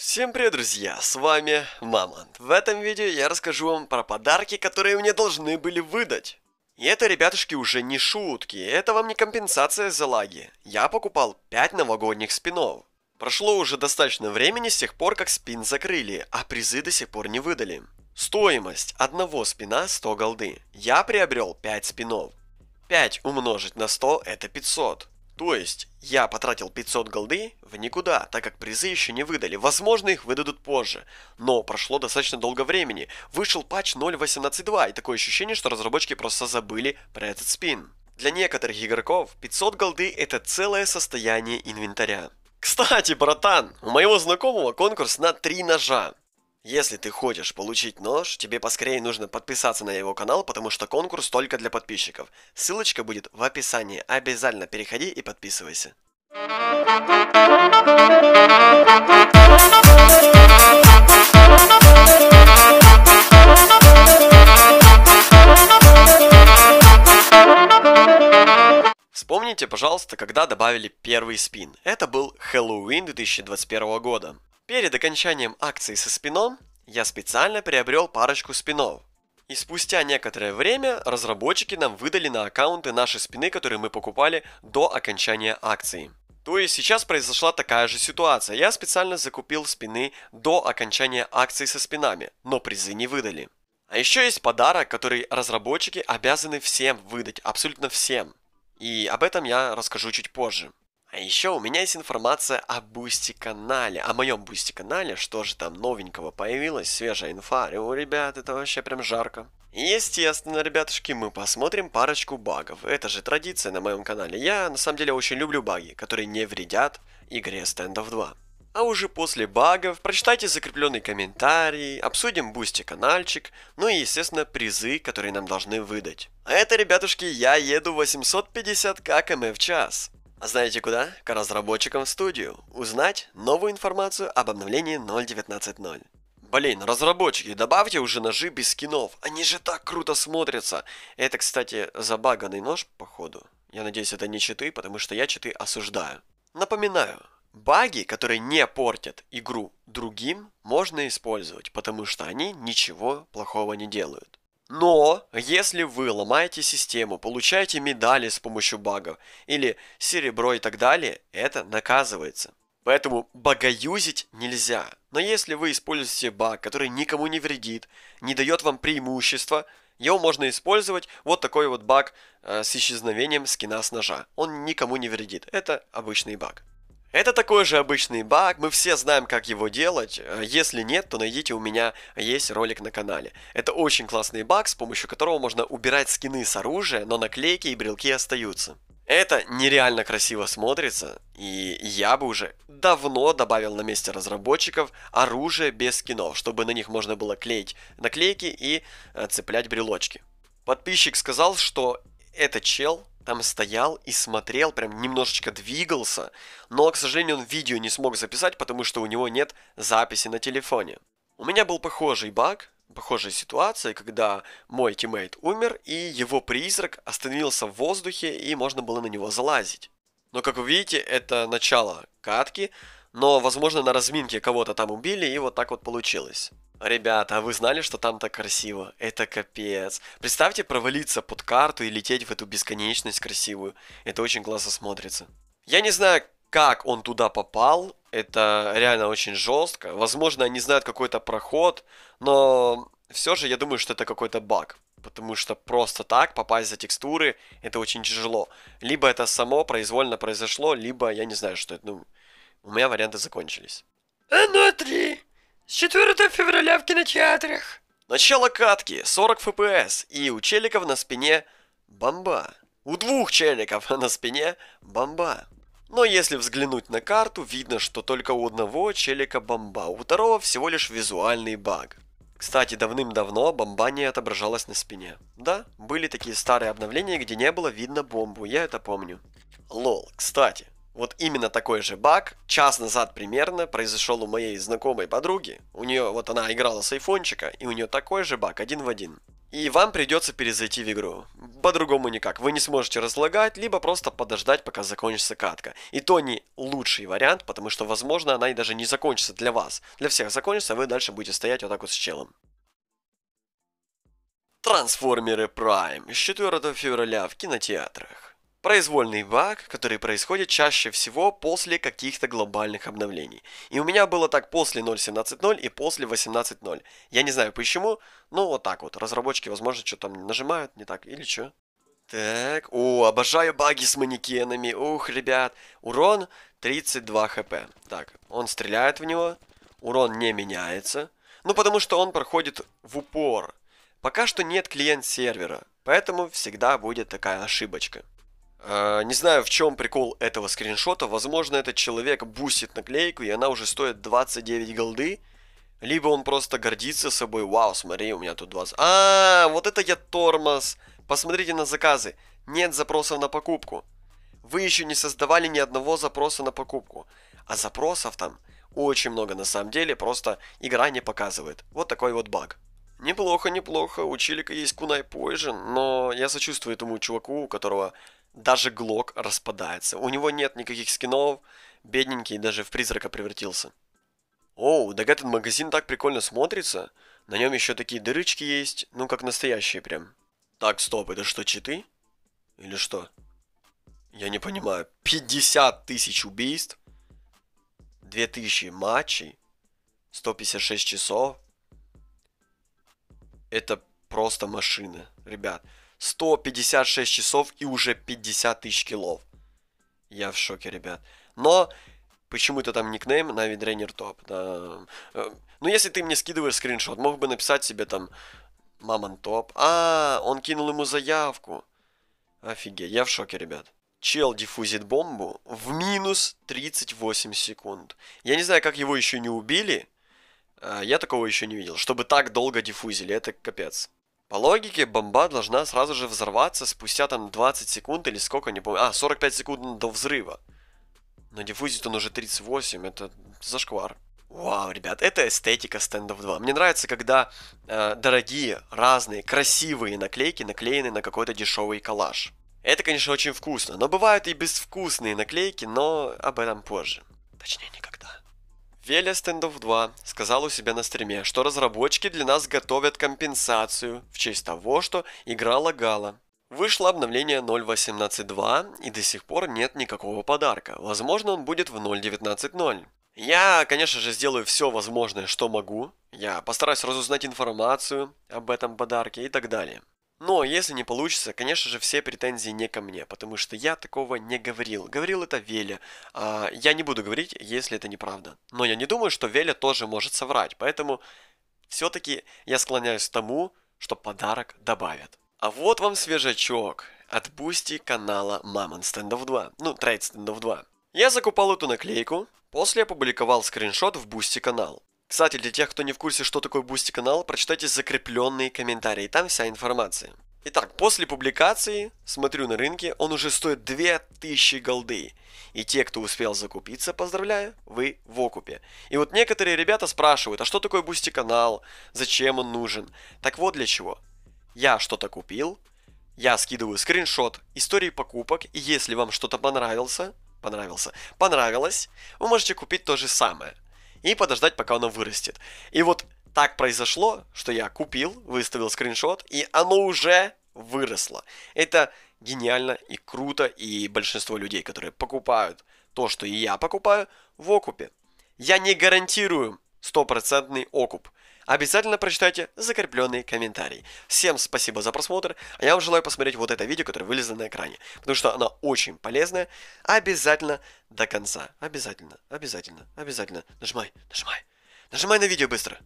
Всем привет, друзья! С вами Мамонт. В этом видео я расскажу вам про подарки, которые мне должны были выдать. И это, ребятушки, уже не шутки, это вам не компенсация за лаги. Я покупал 5 новогодних спинов. Прошло уже достаточно времени с тех пор, как спин закрыли, а призы до сих пор не выдали. Стоимость одного спина 100 голды. Я приобрел 5 спинов. 5 умножить на 100 это 500. То есть, я потратил 500 голды в никуда, так как призы еще не выдали. Возможно, их выдадут позже. Но прошло достаточно долго времени. Вышел патч 0.18.2, и такое ощущение, что разработчики просто забыли про этот спин. Для некоторых игроков 500 голды это целое состояние инвентаря. Кстати, братан, у моего знакомого конкурс на 3 ножа. Если ты хочешь получить нож, тебе поскорее нужно подписаться на его канал, потому что конкурс только для подписчиков. Ссылочка будет в описании. Обязательно переходи и подписывайся. Вспомните, пожалуйста, когда добавили первый спин. Это был Хэллоуин 2021 года. Перед окончанием акции со спином я специально приобрел парочку спинов. И спустя некоторое время разработчики нам выдали на аккаунты наши спины, которые мы покупали до окончания акции. То есть сейчас произошла такая же ситуация. Я специально закупил спины до окончания акции со спинами, но призы не выдали. А еще есть подарок, который разработчики обязаны всем выдать, абсолютно всем. И об этом я расскажу чуть позже. А еще у меня есть информация о Boosty канале, о моем Boosty канале, что же там новенького появилось, свежая инфа, у ребят, это вообще прям жарко. Естественно, ребятушки, мы посмотрим парочку багов. Это же традиция на моем канале. Я на самом деле очень люблю баги, которые не вредят игре Standoff 2. А уже после багов прочитайте закрепленный комментарий, обсудим Boosty каналчик, ну и естественно призы, которые нам должны выдать. А это, ребятушки, я еду 850 км в час. А знаете куда? К разработчикам в студию. Узнать новую информацию об обновлении 0.19.0. Блин, разработчики, добавьте уже ножи без скинов. Они же так круто смотрятся. Это, кстати, забаганный нож, походу. Я надеюсь, это не читы, потому что я читы осуждаю. Напоминаю, баги, которые не портят игру другим, можно использовать, потому что они ничего плохого не делают. Но, если вы ломаете систему, получаете медали с помощью багов, или серебро и так далее, это наказывается. Поэтому багаюзить нельзя. Но если вы используете баг, который никому не вредит, не дает вам преимущества, его можно использовать вот такой вот баг э, с исчезновением скина с ножа. Он никому не вредит. Это обычный баг. Это такой же обычный баг, мы все знаем, как его делать. Если нет, то найдите, у меня есть ролик на канале. Это очень классный баг, с помощью которого можно убирать скины с оружия, но наклейки и брелки остаются. Это нереально красиво смотрится, и я бы уже давно добавил на месте разработчиков оружие без скинов, чтобы на них можно было клеить наклейки и э, цеплять брелочки. Подписчик сказал, что этот чел там стоял и смотрел, прям немножечко двигался, но, к сожалению, он видео не смог записать, потому что у него нет записи на телефоне. У меня был похожий баг, похожая ситуация, когда мой тиммейт умер, и его призрак остановился в воздухе, и можно было на него залазить. Но, как вы видите, это начало катки, но, возможно, на разминке кого-то там убили, и вот так вот получилось. Ребята, а вы знали, что там так красиво? Это капец. Представьте провалиться под карту и лететь в эту бесконечность красивую. Это очень классно смотрится. Я не знаю, как он туда попал. Это реально очень жестко. Возможно, они знают какой-то проход, но все же я думаю, что это какой-то баг. Потому что просто так попасть за текстуры, это очень тяжело. Либо это само произвольно произошло, либо я не знаю, что это. Ну, у меня варианты закончились. Оно три. С 4 февраля в кинотеатрах. Начало катки, 40 фпс, и у челиков на спине бомба. У двух челиков на спине бомба. Но если взглянуть на карту, видно, что только у одного челика бомба, у второго всего лишь визуальный баг. Кстати, давным-давно бомба не отображалась на спине. Да, были такие старые обновления, где не было видно бомбу, я это помню. Лол, кстати, вот именно такой же баг час назад примерно произошел у моей знакомой подруги. У нее, вот она играла с айфончика, и у нее такой же баг, один в один. и вам придется перезайти в игру. По-другому никак. Вы не сможете разлагать, либо просто подождать, пока закончится катка. И то не лучший вариант, потому что, возможно, она и даже не закончится для вас. Для всех закончится, вы дальше будете стоять вот так вот с челом. Трансформеры Prime с 4 февраля в кинотеатрах. Произвольный баг, который происходит чаще всего после каких-то глобальных обновлений. И у меня было так после 0.17.0 и после 18.0. Я не знаю почему, но вот так вот. Разработчики, возможно, что там нажимают не так или что. Так, о, обожаю баги с манекенами. Ух, ребят. Урон 32 хп. Так, он стреляет в него. Урон не меняется. Ну, потому что он проходит в упор. Пока что нет клиент-сервера, поэтому всегда будет такая ошибочка. Э, не знаю, в чем прикол этого скриншота. Возможно, этот человек бустит наклейку, и она уже стоит 29 голды. Либо он просто гордится собой. Вау, смотри, у меня тут 20. А, вот это я тормоз. Посмотрите на заказы. Нет запросов на покупку. Вы еще не создавали ни одного запроса на покупку. А запросов там очень много на самом деле, просто игра не показывает. Вот такой вот баг. Неплохо, неплохо, у Чилика есть кунай позже, но я сочувствую этому чуваку, у которого даже глок распадается. У него нет никаких скинов, бедненький даже в призрака превратился. Оу, так этот магазин так прикольно смотрится. На нем еще такие дырочки есть, ну как настоящие прям. Так, стоп, это что, читы? Или что? Я не понимаю. 50 тысяч убийств, 2000 матчей, 156 часов. Это просто машина, ребят. 156 часов и уже 50 тысяч килов. Я в шоке, ребят. Но почему-то там никнейм на Видрейнер топ. Да. Э, ну, если ты мне скидываешь скриншот, мог бы написать себе там Мамон топ. А, он кинул ему заявку. Офигеть, я в шоке, ребят. Чел диффузит бомбу в минус 38 секунд. Я не знаю, как его еще не убили. А, я такого еще не видел. Чтобы так долго диффузили, это капец. По логике, бомба должна сразу же взорваться спустя там 20 секунд или сколько, не помню. А, 45 секунд до взрыва. Но диффузит он уже 38, это зашквар. Вау, ребят, это эстетика стендов 2. Мне нравится, когда э, дорогие, разные, красивые наклейки наклеены на какой-то дешевый коллаж. Это, конечно, очень вкусно, но бывают и безвкусные наклейки, но об этом позже. Точнее, никогда. Веля Стендов 2 сказал у себя на стриме, что разработчики для нас готовят компенсацию в честь того, что игра лагала. Вышло обновление 0.18.2 и до сих пор нет никакого подарка. Возможно, он будет в 0.19.0. Я, конечно же, сделаю все возможное, что могу. Я постараюсь разузнать информацию об этом подарке и так далее. Но если не получится, конечно же, все претензии не ко мне, потому что я такого не говорил. Говорил это Веля. А, я не буду говорить, если это неправда. Но я не думаю, что Веля тоже может соврать, поэтому все-таки я склоняюсь к тому, что подарок добавят. А вот вам свежачок от Boosty канала Мамон Standoff 2. Ну, Trade Standoff 2. Я закупал эту наклейку, после опубликовал скриншот в Boosty канал. Кстати, для тех, кто не в курсе, что такое Boosty канал, прочитайте закрепленные комментарии, там вся информация. Итак, после публикации, смотрю на рынке, он уже стоит 2000 голды. И те, кто успел закупиться, поздравляю, вы в окупе. И вот некоторые ребята спрашивают, а что такое Boosty канал, зачем он нужен? Так вот для чего. Я что-то купил, я скидываю скриншот истории покупок, и если вам что-то понравился, понравился, понравилось, вы можете купить то же самое – и подождать, пока оно вырастет. И вот так произошло, что я купил, выставил скриншот, и оно уже выросло. Это гениально и круто, и большинство людей, которые покупают то, что и я покупаю, в окупе. Я не гарантирую стопроцентный окуп. Обязательно прочитайте закрепленный комментарий. Всем спасибо за просмотр, а я вам желаю посмотреть вот это видео, которое вылезло на экране, потому что оно очень полезное. Обязательно до конца. Обязательно, обязательно, обязательно. Нажимай, нажимай. Нажимай на видео быстро.